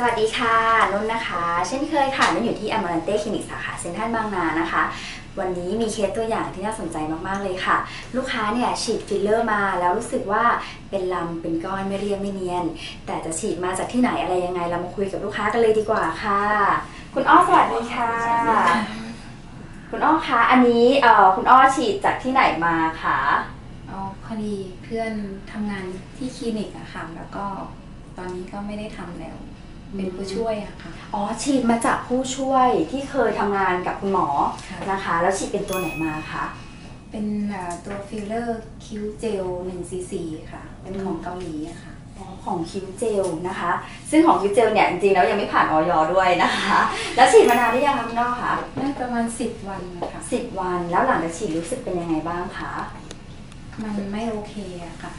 สวัสดีค่ะนุ่นนะคะ เช่นเคยค่ะนุ่นอยู่ที่อมรันเต้คลินิกสาขาเซ็นทรัลบางนานะคะ วันนี้มีเคสตัวอย่างที่น่าสนใจมากๆเลยค่ะ ลูกค้าเนี่ยฉีดฟิลเลอร์มาแล้วรู้สึกว่าเป็นลำเป็นก้อนไม่เรียบไม่เนียน แต่จะฉีดมาจากที่ไหนอะไรยังไงเรามาคุยกับลูกค้ากันเลยดีกว่าค่ะ คุณอ้อสวัสดีค่ะ คุณอ้อคะอันนี้เอ่อคุณอ้อฉีดจากที่ไหนมาคะอ๋อพอดีเพื่อนทำงานที่คลินิกอะค่ะแล้วก็ตอนนี้ก็ไม่ได้ทำแล้ว เป็นผู้ช่วยอะค่ะ อ๋อฉีดมาจากผู้ช่วยที่เคยทำงานกับคุณหมอค่ะ นะคะ แล้วฉีดเป็นตัวไหนมาคะเป็นเอ่อตัวฟิลเลอร์คิ้วเจล1 cc ค่ะ เป็นของเกาหลีอะค่ะ อ๋อของคิวเจลนะคะ ซึ่งของคิวเจลเนี่ยจริงๆแล้วยังไม่ผ่านอย.ด้วยนะคะ แล้วฉีดมานานหรือยังคะคุณอ้อคะได้ประมาณ 10 วันนะคะสิบวันแล้วหลังจากฉีดรู้สึกเป็นยังไงบ้างคะ มันไม่โอเคอะค่ะ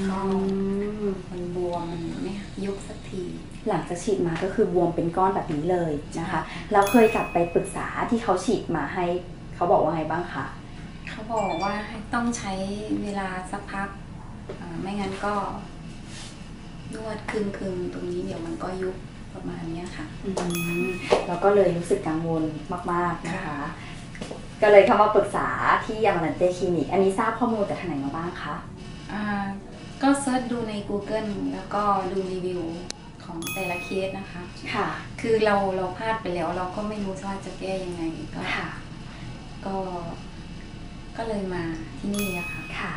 อืมมันบวมมันไม่ยุบสักที หลังจากฉีดมาก็คือบวมเป็นก้อนแบบนี้เลยนะคะ เราเคยกลับไปปรึกษาที่เขาฉีดมาให้เขาบอกว่าไงบ้างคะเขาบอกว่าให้ต้องใช้เวลาสักพักอ่าไม่งั้นก็นวดคึงๆตรงนี้เดี๋ยวมันก็ยุบประมาณเนี้ยค่ะอืมเราก็เลยรู้สึกกังวลมาก ๆ นะคะ ก็เลยเข้ามาปรึกษาที่ยามาลันเต้คลินิก อันนี้ทราบข้อมูลจากทางไหนมาบ้างคะอ่า ก็เซิร์ชดูใน Google แล้วก็ดูรีวิวของแต่ละเคสนะคะ ค่ะ คือเราเราพลาดไปแล้ว เราก็ไม่รู้ว่าจะแก้ยังไงก็ค่ะ ก็ก็เลยมาที่นี่อะค่ะค่ะ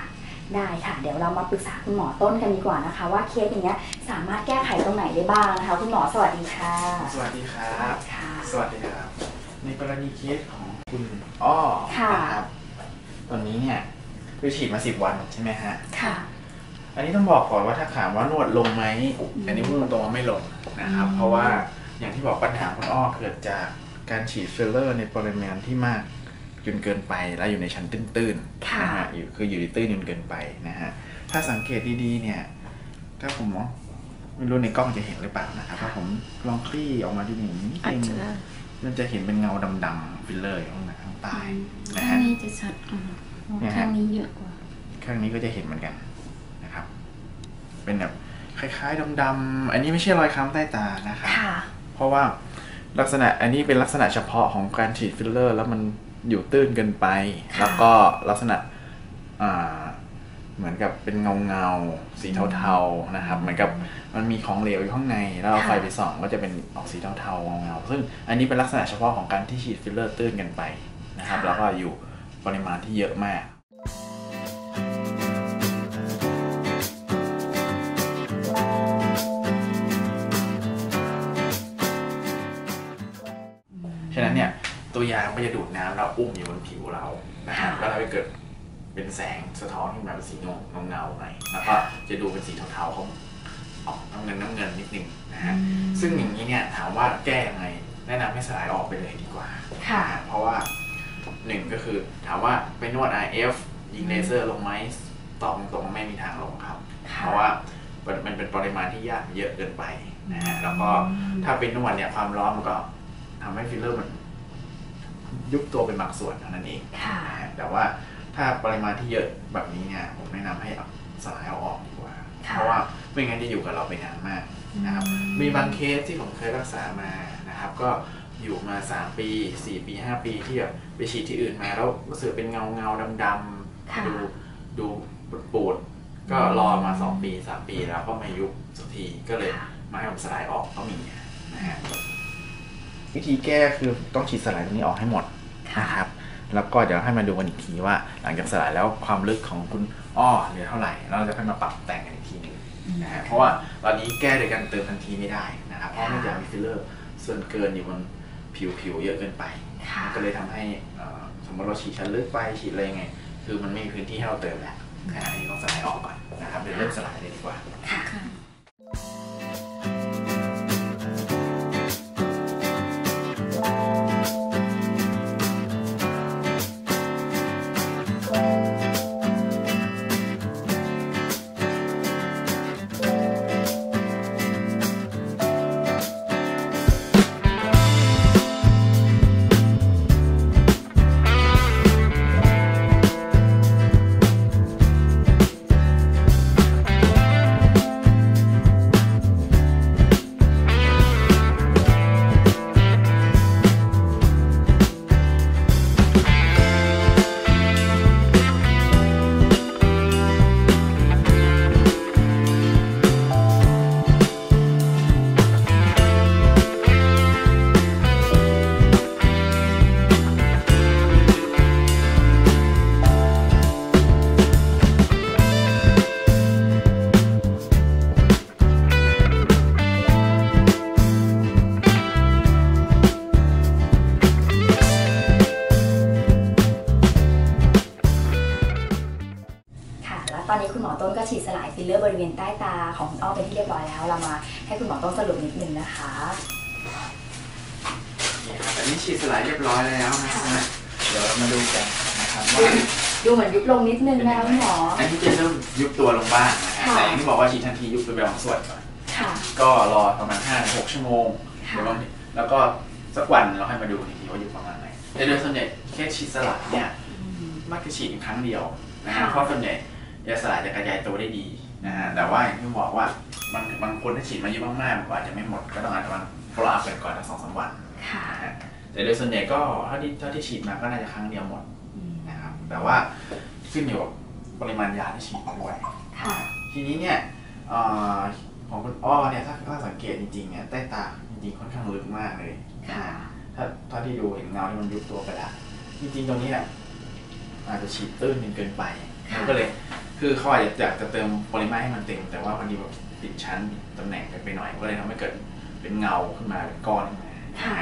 ได้ค่ะ เดี๋ยวเรามาปรึกษาคุณหมอต้นกันดีกว่านะคะ ว่าเคสอย่างเงี้ยสามารถแก้ไขตรงไหนได้บ้างนะคะ คุณหมอสวัสดีค่ะสวัสดีครับ ค่ะ สวัสดีครับ ในกรณีเคสของคุณอ้อค่ะ นะครับ ตอนนี้เนี่ยคือฉีดมาสิบวันใช่ไหมฮะค่ะ อันนี้ต้องบอกก่อนว่าถ้าถามว่านวดลงไหมอันนี้พูดตรงๆว่าไม่ลงนะครับ เพราะว่าอย่างที่บอกปัญหาคุณอ้อเกิดจากการฉีดฟิลเลอร์ในปริมาณที่มากจนเกินไปแล้วอยู่ในชั้นตื้นๆค่ะนะฮะอยู่คืออยู่ในตื้นจนเกินไปนะฮะถ้าสังเกตดีๆเนี่ย ถ้าผมไม่รู้ในกล้องจะเห็นหรือเปล่านะครับถ้าผมลองคลี่ออกมาดูอย่างนี้นิดนึงมันจะเห็นเป็นเงาดำๆฟิลเลอร์อยู่ข้างในข้างใต้นะข้างฮะนี้จะชัดอืมเนี่ยฮะข้างนี้เยอะกว่าข้างนี้ก็จะเห็นเหมือนกันนะครับ เป็นแบบคล้ายๆดำๆอันนี้ไม่ใช่รอยคล้ำใต้ตานะครับค่ะเพราะว่าลักษณะอันนี้เป็นลักษณะเฉพาะของการฉีดฟิลเลอร์ แล้วมันอยู่ตื้นเกินไปค่ะแล้วก็ลักษณะอ่าเหมือนกับเป็นเงาเงาๆสีเทาๆนะครับ เหมือนกับมันมีของเหลวอยู่ข้างใน แล้วเอาไฟไปส่อง ก็จะเป็นออกสีเทาๆเงาๆซึ่งอันนี้เป็นลักษณะเฉพาะของการที่ฉีดฟิลเลอร์ตื้นเกินไปนะครับ แล้วก็อยู่ปริมาณที่เยอะมาก ตัวยางก็จะดูดน้ำแล้วอุ้มอยู่บนผิวเรานะครับค่ะแล้วทำให้เกิดเป็นแสงสะท้อนขึ้นมาเป็นสีเงาเงาๆหน่อยแล้วก็จะดูเป็นสีเทาๆเขาออกน้ำเงินน้ำเงินนิดนึงนะฮะซึ่งอย่างนี้เนี่ยถามว่าแก้ยังไงแนะนำให้สลายออกไปเลยดีกว่าค่ะนฮเพราะว่าหนึ่งก็คือถามว่าไปนวด IF ยิงเลเซอร์ลงไหมตอบตรงๆว่าไม่มีทางลงครับค่ะเพราะว่ามันเป็นปริมาณที่ยากเยอะเกินไปนะฮะแล้วก็ถ้าเป็นนวดเนี่ยความร้อนมันก็ทำให้ฟิลเลอร์มัน ยุบตัวเป็นบางส่วนเท่านั้นเองค่ะนะฮะแต่ว่าถ้าปริมาณที่เยอะแบบนี้เนี่ยผมแนะนำให้เอาสลายเอาออกดีกว่า ค่ะ เพราะว่าไม่งั้นจะอยู่กับเราไปนานมากนะครับ มีบางเคสที่ผมเคยรักษามานะครับ ก็อยู่มา 3 ปี 4 ปี 5 ปีที่แบบไปฉีดที่อื่นมาแล้วรู้สึกเป็นเงาเงาดำค่ะ ๆดูดูปูดๆก็รอมา 2 ปี 3 ปีแล้วก็ไม่ยุบสักทีก็เลยค่ะ มาให้ผมสลายออกก็มีนะฮะ วิธีแก้คือต้องฉีดสลายตรงนี้ออกให้หมดค่ะนะครับแล้วก็เดี๋ยวให้มาดูกันอีกทีว่า หลังจากสลายแล้วความลึกของคุณอ้อเหลือเท่าไหร่แล้วเราจะค่อยมาปรับแต่งกันอีกทีหนึงนะฮะเพราะว่าตอนนี้แก้โดยการเติมทันทีไม่ได้นะครับเพราะเนื่องจากมีฟิลเลอร์ส่วนเกินอยู่บนผิวผิวๆเยอะเกินไปค่ะมันก็เลยทำให้เอ่อสมมติเราฉีดชั้นลึกไปฉีดอะไรยังไง คือมันไม่มีพื้นที่ให้เราเติมแล้วนะฮะอันนี้ต้องสลายออกก่อนนะครับเดี๋ยวเริ่มสลายเลยดีกว่าค่ะ ฟิลเลอร์บริเวณใต้ตาของคุณอ้อเป็นที่เรียบร้อยแล้ว เรามาให้คุณหมอต้นสรุปนิดนึงนะคะนี่ครับอันนี้ฉีดสลายเรียบร้อยแล้วนะฮะเดี๋ยวเรามาดูกันนะครับว่าดูเหมือนยุบลงนิดนึงนะคะคุณหมอ อันนี้จะเริ่มยุบตัวลงบ้างนะครับค่ะแต่อย่างที่บอกว่าฉีดทันทียุบตัวไปบางส่วนก่อนค่ะก็รอประมาณ5 6ชั่วโมงค่ะเดี๋ยวบางทีแล้วก็สักวันเราให้มาดูอีกทีว่ายุบประมาณไหนแต่โดยส่วนใหญ่เคสฉีดสลายเนี่ยมักจะฉีดครั้งเดียวนะฮะค่ะเพราะส่วนใหญ่ ยาสลายจะกระจายตัวได้ดีนะฮะแต่ว่าอย่างที่บอกว่าบางบางคนถ้าฉีดมาเยอะมากๆมันก็อาจจะไม่หมดก็ต้องอาจจะมา follow up กันก่อนสักสองสามวันค่ะนะฮะแต่โดยส่วนใหญ่ก็เท่าที่เท่าที่ฉีดมาก็น่าจะครั้งเดียวหมดอืมนะครับแต่ว่าขึ้นอยู่กับปริมาณยาที่ฉีดด้วยค่ะทีนี้เนี่ยเอ่อของคุณอ้อเนี่ยถ้าถ้าสังเกตจริงๆเนี่ยใต้ตาจริงๆค่อนข้างลึกมากเลยค่ะถ้าถ้าที่ดูเห็นเงาที่มันยุบตัวไปแล้วจริงๆตรงนี้เนี่ยอาจจะฉีดตื้นจนเกินไปค่ะมัน ก็เลย คือเขาอาจจะอยากจะเติมปริมาณให้มันเต็ม แต่ว่าพอดีแบบผิดชั้นตำแหน่งไปหน่อยก็เลยทำให้เกิดเป็นเงาขึ้นมาเป็นก้อนขึ้นมาค่ะ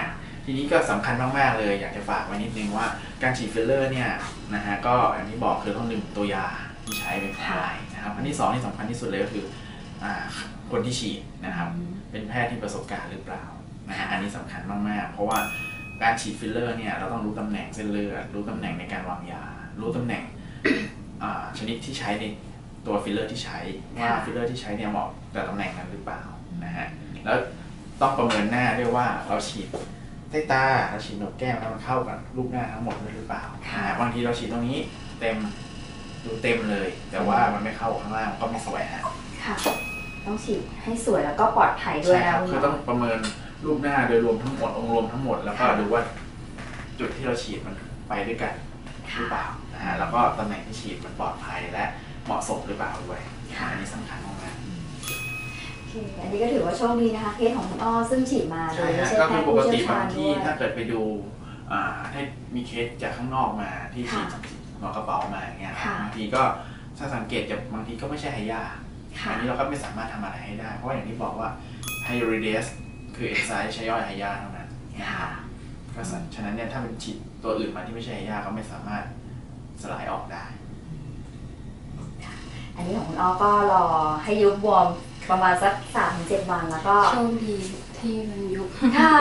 ทีนี้ก็สำคัญมากๆเลยอยากจะฝากไว้นิดนึงว่าการฉีดฟิลเลอร์เนี่ยนะฮะก็อย่างที่บอกคือต้องหนึ่งตัวยาที่ใช้เป็นของอะไรนะครับอันที่สองที่สำคัญที่สุดเลยก็คืออ่าคนที่ฉีดนะครับเป็นแพทย์ที่ประสบการณ์หรือเปล่านะฮะอันนี้สำคัญมากๆ เพราะว่าการฉีดฟิลเลอร์เนี่ยเราต้องรู้ตำแหน่งเส้นเลือดรู้ตำแหน่งในการวางยา รู้ตำแหน่งอ่า ชนิดที่ใช้ในตัวฟิลเลอร์ที่ใช้ว่าค่ะฟิลเลอร์ที่ใช้เนี่ยเหมาะกับตำแหน่งนั้นหรือเปล่านะฮะแล้วต้องประเมินหน้าด้วยว่าเราฉีดใต้ตาเราฉีดโหนกแก้มแล้วมันเข้ากับรูปหน้าทั้งหมดด้วยหรือเปล่าค่ะนะฮะบางทีเราฉีดตรงนี้เต็มดูเต็มเลย แต่ว่ามันไม่เข้าข้างล่างก็ไม่สวยฮะค่ะ ต้องฉีดให้สวยแล้วก็ปลอดภัยด้วยใช่นะครับคุณคือหมต้องประเมินรูปหน้าโดยรวมทั้งหมดองค์รวมทั้งหมดแล้วก็ค่ะดูว่าจุดที่เราฉีดมันไปด้วยกันหรือเปล่า นะฮะแล้วก็ตำแหน่งที่ฉีดมันปลอดภัยและเหมาะสมหรือเปล่าด้วยค่ะ อันนี้สำคัญมากโอเคอันนี้ก็ถือว่าโชคดีนะคะเคสของคุณอ้อซึ่งฉีดมาๆโดใช่ยไม่ฮะใช่ก็แพคืทอย์ปผู้กเชี่ติยวชาบาญงด้ที่วย ถ้าเกิดไปดูอ่าให้มีเคสจากข้างนอกมาที่ฉีดค่ะหมอกระเป๋ามาอย่างเงี้ยค่ะ บางทีก็ถ้าสังเกตจะบางทีก็ไม่ใช่ไฮยาค่ะ อันนี้เราก็ไม่สามารถทำอะไรให้ได้ เพราะว่าอย่างที่บอกว่าไฮยูริเดสคือเอนไซม์ใช้ย่อยไฮยาเท่านั้นนะคค่ะ รับก็ฉะฉะนั้นเนี่ยถ้าเป็นฉีดตัวอื่นมาที่ไม่ใช่ยาก็ไม่สามารถ สลายออกได้ อันนี้ของคุณอ้อก็รอให้ยุบบวมประมาณสักสามถึงเจ็ดวันแล้วก็โชคดีที่มันยุบค่ะ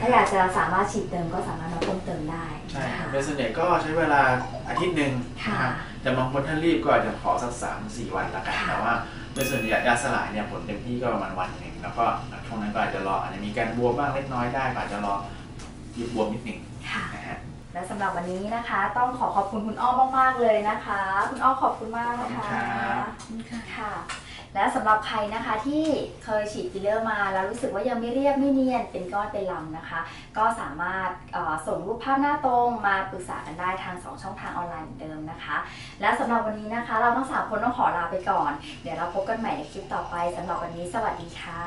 ถ้าอยากจะสามารถฉีดเติมก็สามารถมาเพิ่มเติมได้ใช่ครับค่ะโดยส่วนใหญ่ก็ใช้เวลาอาทิตย์หนึ่งค่ะนะครับแต่บางคนถ้ารีบก็อาจจะขอสักสามสี่วันละกันค่ะแต่ว่าโดยส่วนใหญ่ยาสลายเนี่ยผลเต็มที่ก็ประมาณวันหนึ่งแล้วก็ช่วงนั้นก็อาจจะรออาจจะมีการบวมบ้างเล็กน้อยได้ก็อาจจะรอหยุดบวมนิดหนึ่งค่ะนะฮะ และสำหรับวันนี้นะคะ ต้องขอขอบคุณคุณอ้อมากๆเลยนะคะ คุณอ้อขอบคุณมากนะคะขอบคุณครับค่ะ และสำหรับใครนะคะที่เคยฉีดฟิลเลอร์มาแล้วรู้สึกว่ายังไม่เรียบไม่เนียนเป็นก้อนเป็นลำนะคะ ก็สามารถเอ่อส่งรูปภาพหน้าตรงมาปรึกษากันได้ทาง 2 ช่องทางออนไลน์เหมือนเดิมนะคะ และสำหรับวันนี้นะคะ เราทั้งสามคนต้องขอลาไปก่อน เดี๋ยวเราพบกันใหม่ในคลิปต่อไปสำหรับวันนี้ สวัสดีค่ะ